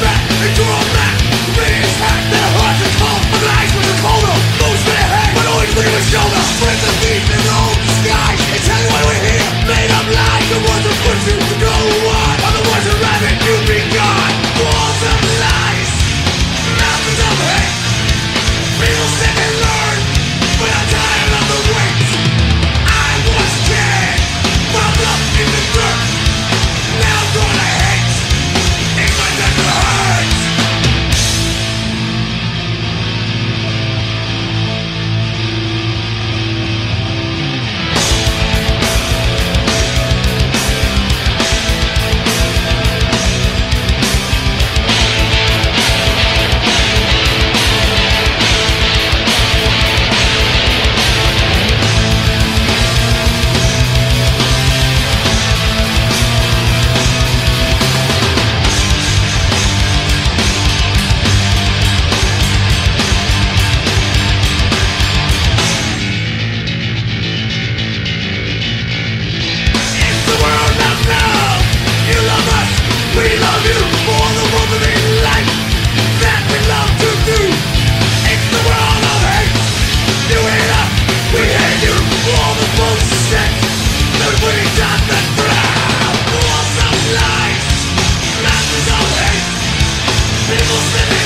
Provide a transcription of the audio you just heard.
back Almost